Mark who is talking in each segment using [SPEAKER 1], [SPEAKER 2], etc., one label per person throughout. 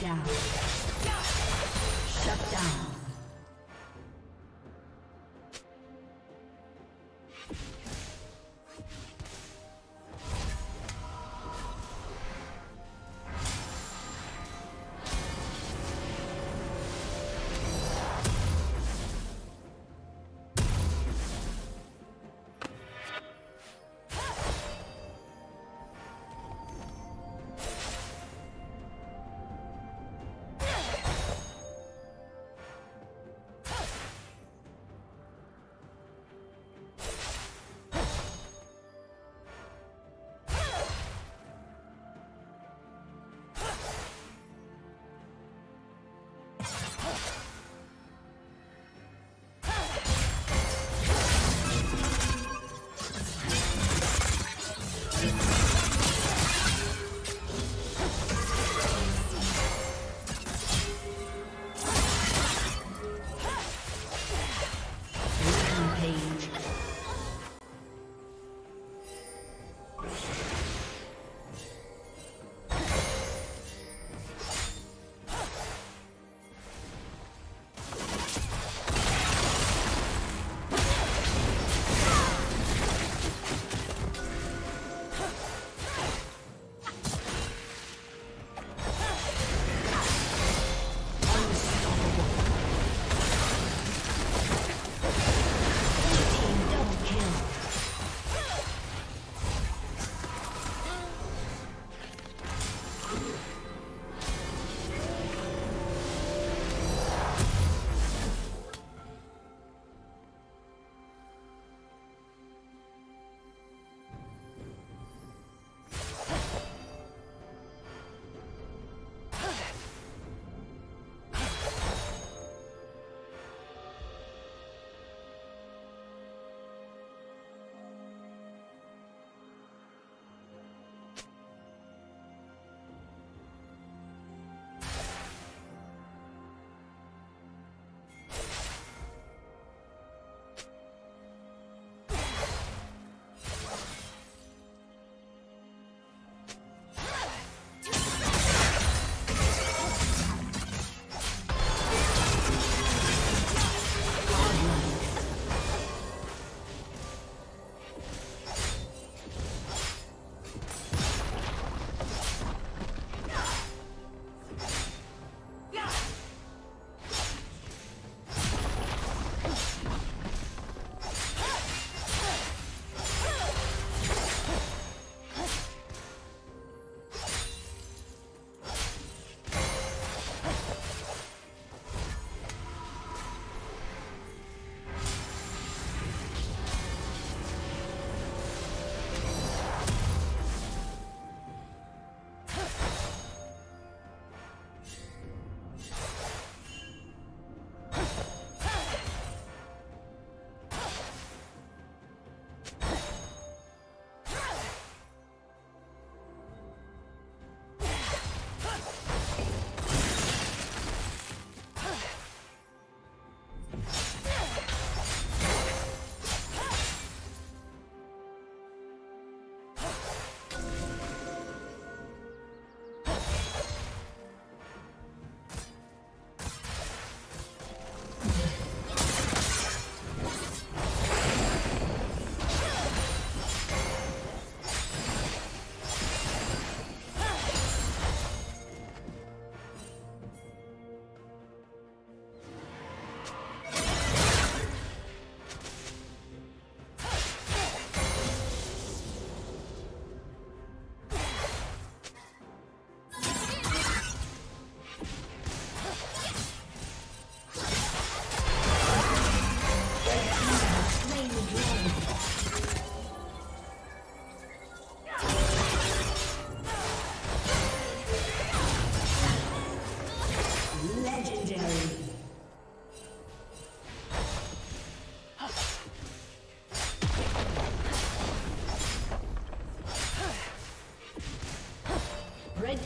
[SPEAKER 1] down.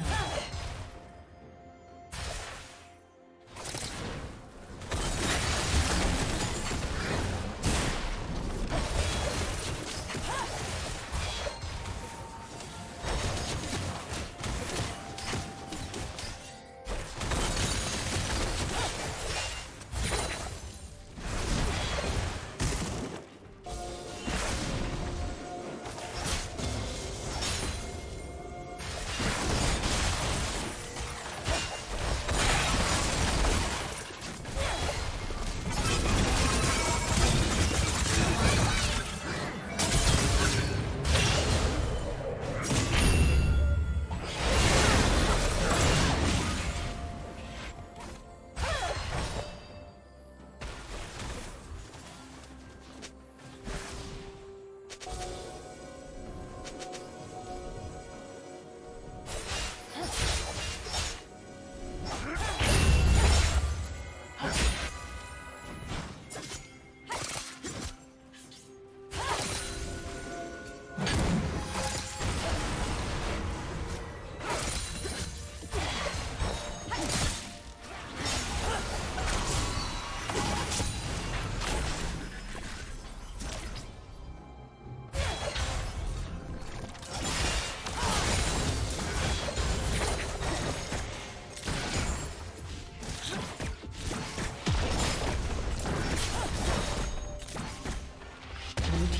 [SPEAKER 1] kill.